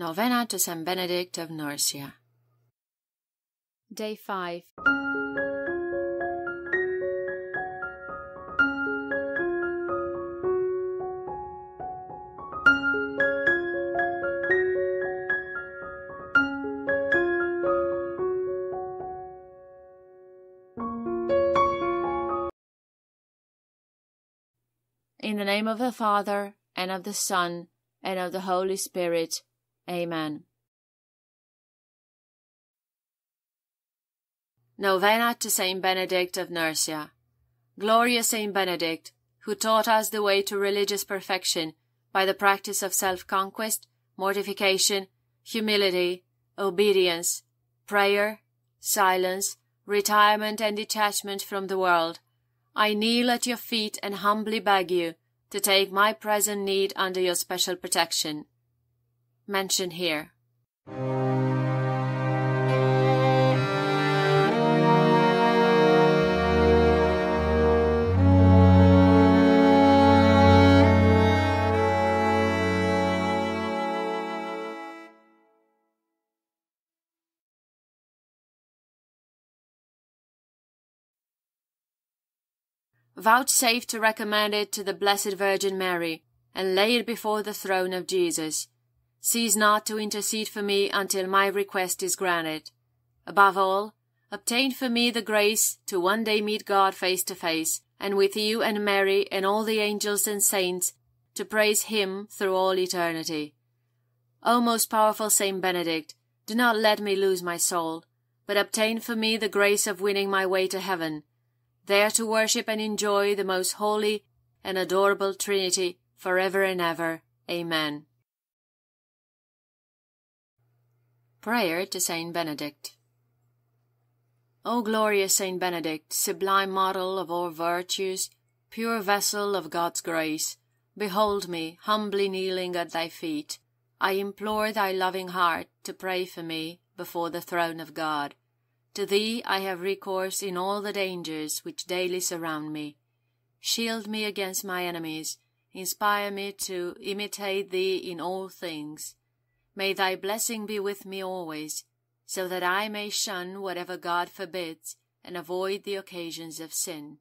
Novena to Saint Benedict of Nursia. Day 5. In the name of the Father, and of the Son, and of the Holy Spirit. Amen. Novena to Saint Benedict of Nursia. Glorious Saint Benedict, who taught us the way to religious perfection by the practice of self-conquest, mortification, humility, obedience, prayer, silence, retirement and detachment from the world, I kneel at your feet and humbly beg you to take my present need under your special protection. Mention here. vouchsafe to recommend it to the Blessed Virgin Mary, and lay it before the throne of Jesus. Cease not to intercede for me until my request is granted. Above all, obtain for me the grace to one day meet God face to face, and with you and Mary and all the angels and saints, to praise Him through all eternity. O most powerful Saint Benedict, do not let me lose my soul, but obtain for me the grace of winning my way to heaven, there to worship and enjoy the most holy and adorable Trinity for ever and ever. Amen. Prayer to Saint Benedict O glorious Saint Benedict, sublime model of all virtues, pure vessel of God's grace, behold me, humbly kneeling at thy feet. I implore thy loving heart to pray for me before the throne of God. To thee I have recourse in all the dangers which daily surround me. Shield me against my enemies, inspire me to imitate thee in all things. May thy blessing be with me always, so that I may shun whatever God forbids and avoid the occasions of sin.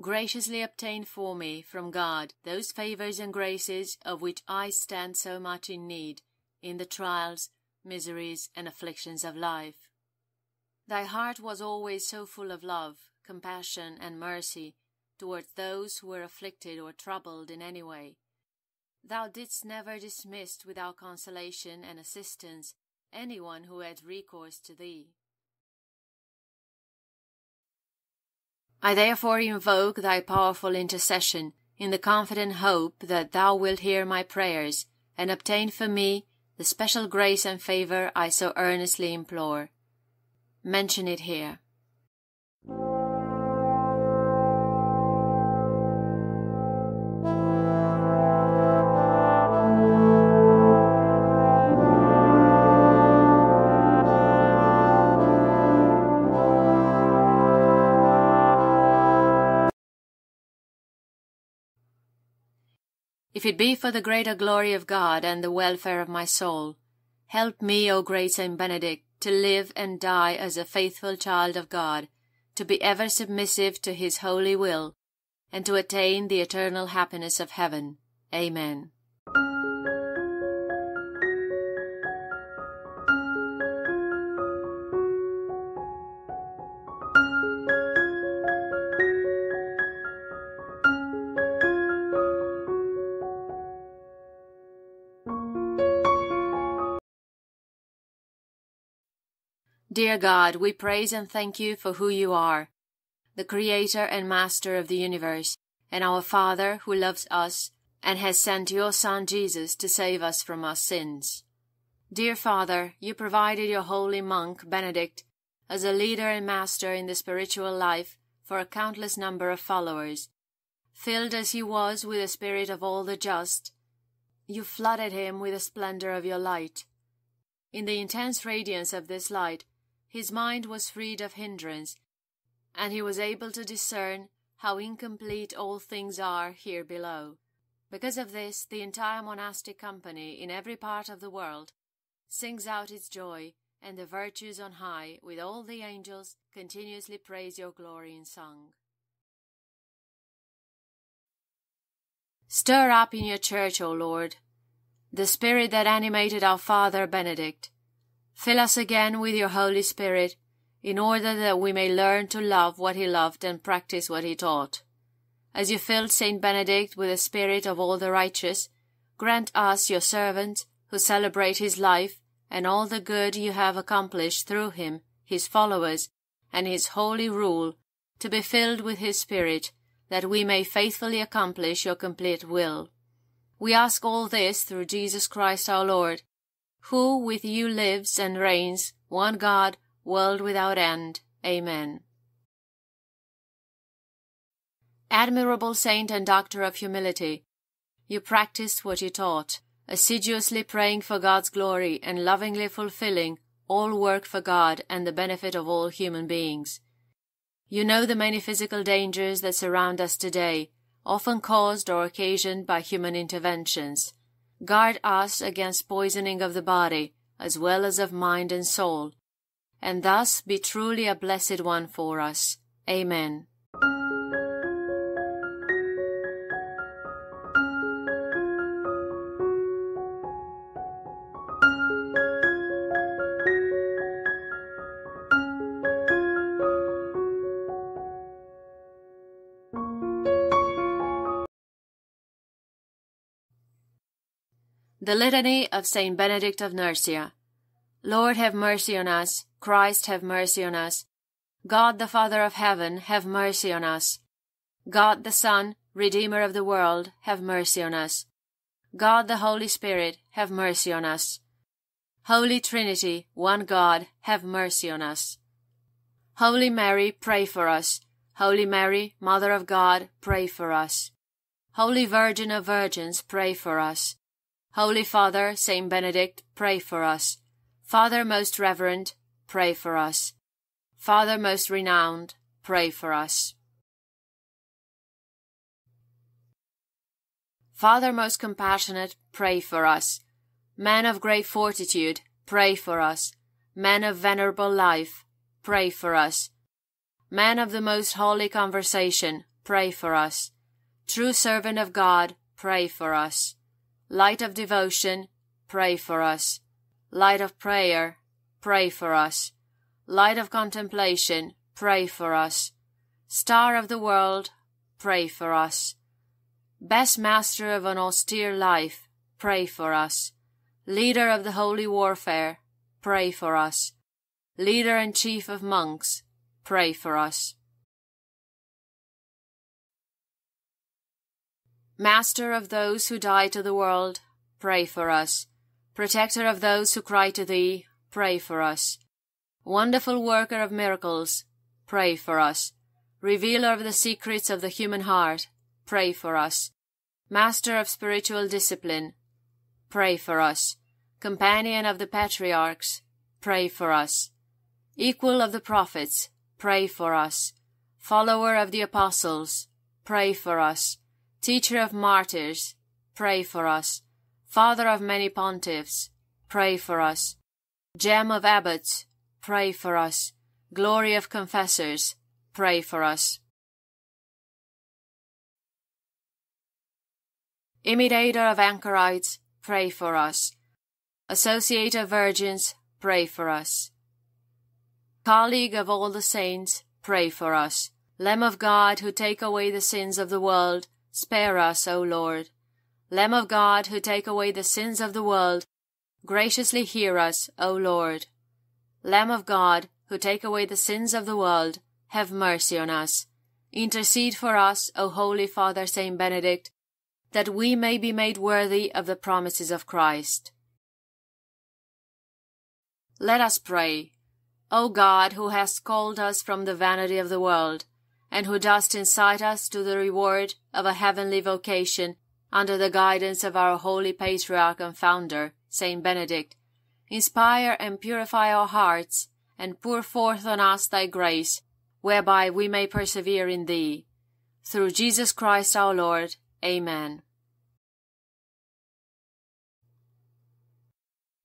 Graciously obtain for me from God those favors and graces of which I stand so much in need in the trials, miseries, and afflictions of life. Thy heart was always so full of love, compassion, and mercy towards those who were afflicted or troubled in any way. Thou didst never dismiss without consolation and assistance anyone who had recourse to thee. I therefore invoke thy powerful intercession in the confident hope that thou wilt hear my prayers and obtain for me the special grace and favor I so earnestly implore mention it here. If it be for the greater glory of God and the welfare of my soul, help me, O great Saint Benedict, to live and die as a faithful child of God, to be ever submissive to his holy will, and to attain the eternal happiness of heaven. Amen. Dear God, we praise and thank you for who you are, the Creator and Master of the universe, and our Father who loves us and has sent your Son Jesus to save us from our sins. Dear Father, you provided your holy monk, Benedict, as a leader and master in the spiritual life for a countless number of followers. Filled as he was with the spirit of all the just, you flooded him with the splendor of your light. In the intense radiance of this light, his mind was freed of hindrance, and he was able to discern how incomplete all things are here below. Because of this, the entire monastic company in every part of the world sings out its joy, and the virtues on high, with all the angels, continuously praise your glory in song. Stir up in your church, O Lord, the spirit that animated our Father Benedict. Fill us again with your Holy Spirit, in order that we may learn to love what he loved and practice what he taught. As you filled Saint Benedict with the spirit of all the righteous, grant us, your servants, who celebrate his life, and all the good you have accomplished through him, his followers, and his holy rule, to be filled with his Spirit, that we may faithfully accomplish your complete will. We ask all this through Jesus Christ our Lord, who with you lives and reigns, one God, world without end. Amen. Admirable saint and doctor of humility, you practiced what you taught, assiduously praying for God's glory and lovingly fulfilling all work for God and the benefit of all human beings. You know the many physical dangers that surround us today, often caused or occasioned by human interventions. Guard us against poisoning of the body, as well as of mind and soul, and thus be truly a blessed one for us. Amen. The Litany of Saint Benedict of Nursia. Lord have mercy on us. Christ have mercy on us. God the Father of heaven, have mercy on us. God the Son, Redeemer of the world, have mercy on us. God the Holy Spirit, have mercy on us. Holy Trinity, one God, have mercy on us. Holy Mary, pray for us. Holy Mary, Mother of God, pray for us. Holy Virgin of Virgins, pray for us. Holy Father, Saint Benedict, pray for us. Father most reverend, pray for us. Father most renowned, pray for us. Father most compassionate, pray for us. Man of great fortitude, pray for us. Man of venerable life, pray for us. Man of the most holy conversation, pray for us. True servant of God, pray for us. Light of devotion, pray for us. Light of prayer, pray for us. Light of contemplation, pray for us. Star of the world, pray for us. Best master of an austere life, pray for us. Leader of the holy warfare, pray for us. Leader and chief of monks, pray for us. Master of those who die to the world, pray for us. Protector of those who cry to thee, pray for us. Wonderful worker of miracles, pray for us. Revealer of the secrets of the human heart, pray for us. Master of spiritual discipline, pray for us. Companion of the patriarchs, pray for us. Equal of the prophets, pray for us. Follower of the apostles, pray for us Teacher of martyrs, pray for us. Father of many pontiffs, pray for us. Gem of abbots, pray for us. Glory of confessors, pray for us. Imitator of anchorites, pray for us. Associate of virgins, pray for us. Colleague of all the saints, pray for us. Lamb of God, who take away the sins of the world, Spare us, O Lord. Lamb of God, who take away the sins of the world, graciously hear us, O Lord. Lamb of God, who take away the sins of the world, have mercy on us. Intercede for us, O Holy Father Saint Benedict, that we may be made worthy of the promises of Christ. Let us pray. O God, who hast called us from the vanity of the world, and who dost incite us to the reward of a heavenly vocation under the guidance of our holy patriarch and founder, Saint Benedict, inspire and purify our hearts, and pour forth on us thy grace, whereby we may persevere in thee. Through Jesus Christ our Lord. Amen.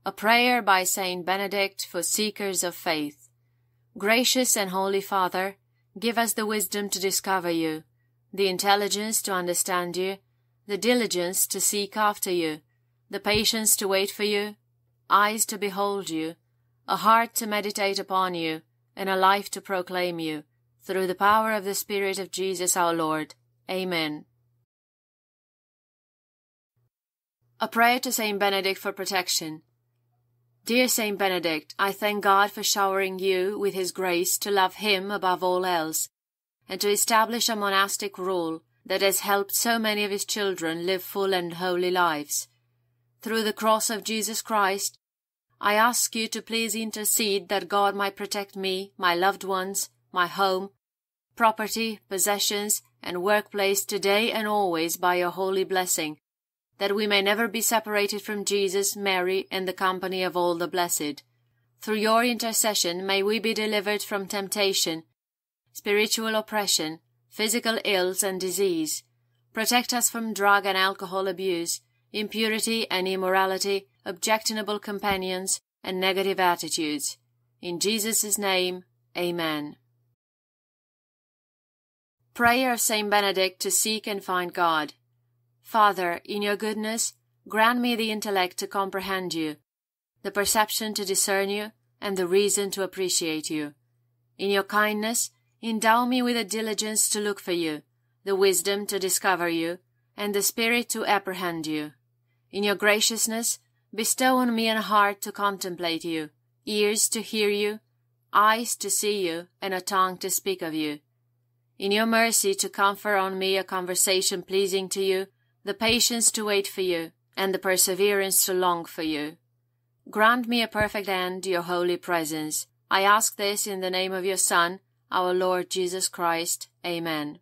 A prayer by Saint Benedict for seekers of faith. Gracious and holy Father, give us the wisdom to discover you, the intelligence to understand you, the diligence to seek after you, the patience to wait for you, eyes to behold you, a heart to meditate upon you, and a life to proclaim you, through the power of the Spirit of Jesus our Lord. Amen. A prayer to Saint Benedict for protection. Dear Saint Benedict, I thank God for showering you with his grace to love him above all else, and to establish a monastic rule that has helped so many of his children live full and holy lives. Through the cross of Jesus Christ, I ask you to please intercede that God might protect me, my loved ones, my home, property, possessions, and workplace today and always by your holy blessing, that we may never be separated from Jesus, Mary, and the company of all the blessed. Through your intercession may we be delivered from temptation, spiritual oppression, physical ills and disease. Protect us from drug and alcohol abuse, impurity and immorality, objectionable companions, and negative attitudes. In Jesus' name, Amen. Prayer of Saint Benedict to seek and find God. Father, in your goodness, grant me the intellect to comprehend you, the perception to discern you, and the reason to appreciate you. In your kindness, endow me with a diligence to look for you, the wisdom to discover you, and the spirit to apprehend you. In your graciousness, bestow on me a heart to contemplate you, ears to hear you, eyes to see you, and a tongue to speak of you. In your mercy to confer on me a conversation pleasing to you, the patience to wait for you, and the perseverance to long for you. Grant me a perfect end your holy presence. I ask this in the name of your Son, our Lord Jesus Christ. Amen.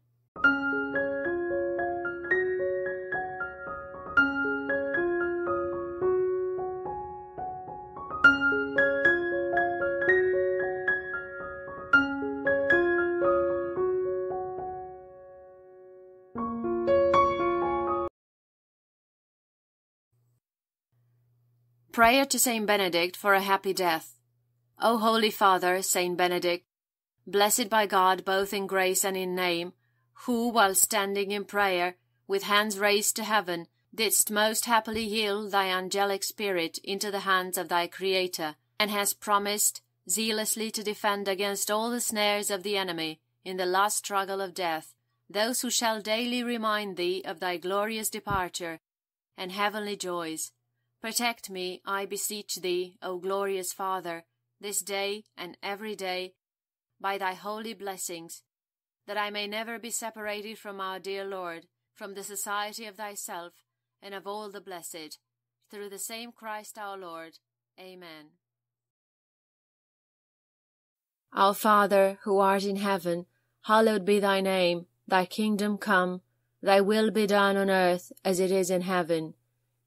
Prayer to Saint Benedict for a happy death. O Holy Father, Saint Benedict, blessed by God both in grace and in name, who, while standing in prayer, with hands raised to heaven, didst most happily yield thy angelic spirit into the hands of thy Creator, and hast promised zealously to defend against all the snares of the enemy in the last struggle of death those who shall daily remind thee of thy glorious departure and heavenly joys Protect me, I beseech thee, O glorious Father, this day and every day, by thy holy blessings, that I may never be separated from our dear Lord, from the society of thyself, and of all the blessed, through the same Christ our Lord. Amen. Our Father, who art in heaven, hallowed be thy name, thy kingdom come, thy will be done on earth as it is in heaven.